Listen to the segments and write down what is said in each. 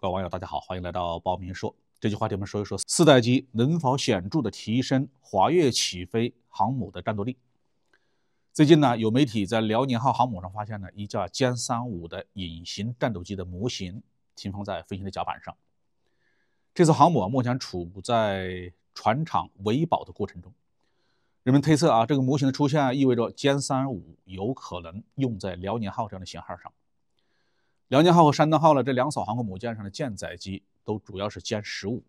各位网友，大家好，欢迎来到报明说。这期话题我们说一说四代机能否显著的提升华跃起飞航母的战斗力。最近呢，有媒体在辽宁号航母上发现了一架歼三五的隐形战斗机的模型，停放在飞行的甲板上。这艘航母啊，目前处在船厂维保的过程中。人们推测啊，这个模型的出现意味着歼三五有可能用在辽宁号这样的型号上。辽宁号和山东号呢，这两艘航空母舰上的舰载机都主要是歼十五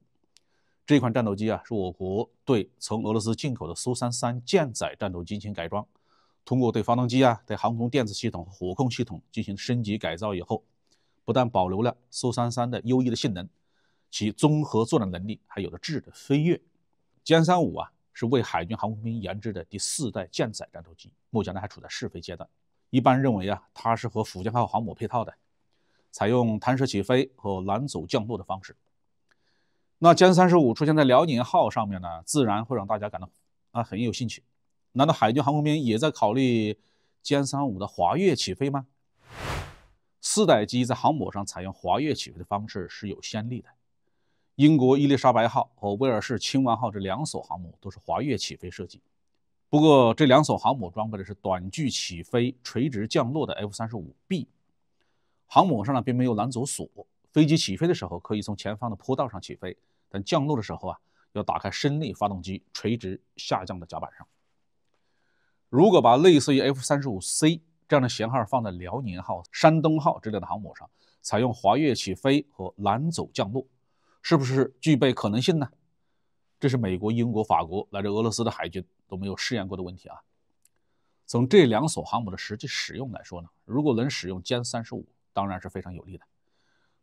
这款战斗机啊，是我国对从俄罗斯进口的苏三三舰载战斗机进行改装，通过对发动机啊、对航空电子系统火控系统进行升级改造以后，不但保留了苏三三的优异的性能，其综合作战能力还有了质的飞跃。歼三五啊，是为海军航空兵研制的第四代舰载战斗机，目前呢还处在试飞阶段。一般认为啊，它是和福建号航母配套的。采用弹射起飞和拦阻降落的方式。那歼三十五出现在辽宁号上面呢，自然会让大家感到啊很有兴趣。难道海军航空兵也在考虑歼三五的滑跃起飞吗？四代机在航母上采用滑跃起飞的方式是有先例的。英国伊丽莎白号和威尔士亲王号这两艘航母都是滑跃起飞设计。不过这两艘航母装备的是短距起飞、垂直降落的 F 三十五 B。航母上呢并没有拦阻锁，飞机起飞的时候可以从前方的坡道上起飞，但降落的时候啊要打开升力发动机，垂直下降到甲板上。如果把类似于 F 三十五 C 这样的型号放在辽宁号、山东号之类的航母上，采用滑跃起飞和拦阻降落，是不是具备可能性呢？这是美国、英国、法国乃至俄罗斯的海军都没有试验过的问题啊。从这两艘航母的实际使用来说呢，如果能使用歼三十五。当然是非常有利的。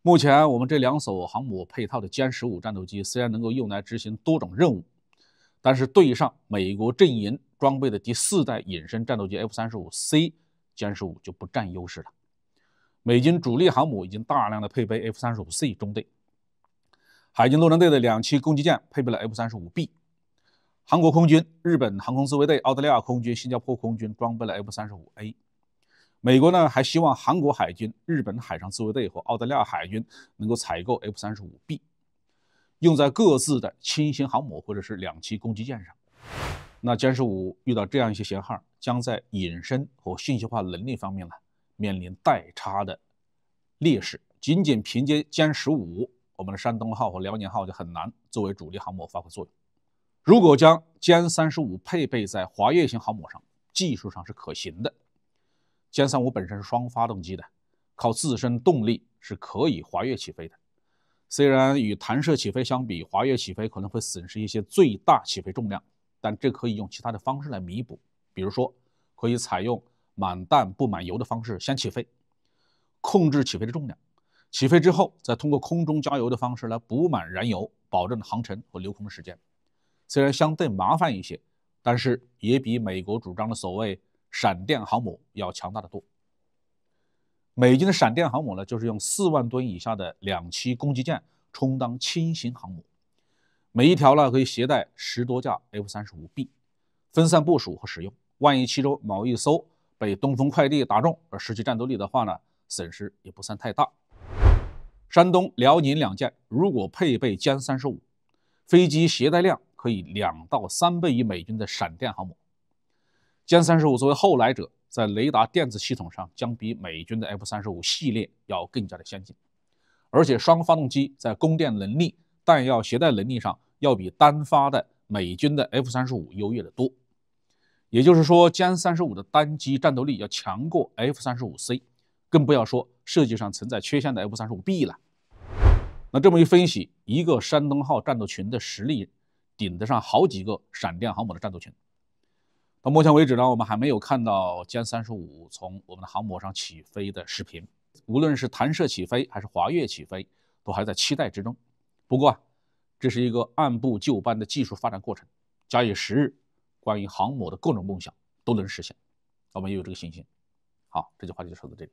目前我们这两艘航母配套的歼十五战斗机虽然能够用来执行多种任务，但是对上美国阵营装备的第四代隐身战斗机 F 三十五 C，歼十五就不占优势了。美军主力航母已经大量的配备 F 三十五 C 中队，海军陆战队的两栖攻击舰配备了 F 三十五 B，韩国空军、日本航空自卫队、澳大利亚空军、新加坡空军装备了 F 三十五 A。美国呢还希望韩国海军、日本海上自卫队和澳大利亚海军能够采购 F 三十五 B，用在各自的轻型航母或者是两栖攻击舰上。那歼十五遇到这样一些型号，将在隐身和信息化能力方面呢面临代差的劣势。仅仅凭借歼十五，我们的山东号和辽宁号就很难作为主力航母发挥作用。如果将歼三十五配备在滑跃型航母上，技术上是可行的。歼三五本身是双发动机的，靠自身动力是可以滑跃起飞的。虽然与弹射起飞相比，滑跃起飞可能会损失一些最大起飞重量，但这可以用其他的方式来弥补。比如说，可以采用满弹不满油的方式先起飞，控制起飞的重量，起飞之后再通过空中加油的方式来补满燃油，保证航程和留空的时间。虽然相对麻烦一些，但是也比美国主张的所谓。闪电航母要强大的多。美军的闪电航母呢，就是用四万吨以下的两栖攻击舰充当轻型航母，每一条呢可以携带十多架 F 三十五 B，分散部署和使用。万一其中某一艘被东风快递打中而失去战斗力的话呢，损失也不算太大。山东、辽宁两舰如果配备歼三十五，飞机携带量可以两到三倍于美军的闪电航母。歼三十五作为后来者，在雷达电子系统上将比美军的 F 三十五系列要更加的先进，而且双发动机在供电能力、弹药携带能力上要比单发的美军的 F 三十五优越的多。也就是说，歼三十五的单机战斗力要强过 F 三十五 C，更不要说设计上存在缺陷的 F 三十五 B 了。那这么一分析，一个山东号战斗群的实力顶得上好几个闪电航母的战斗群。到目前为止呢，我们还没有看到歼三十五从我们的航母上起飞的视频。无论是弹射起飞还是滑跃起飞，都还在期待之中。不过啊，这是一个按部就班的技术发展过程，假以时日，关于航母的各种梦想都能实现，我们也有这个信心。好，这句话就说到这里。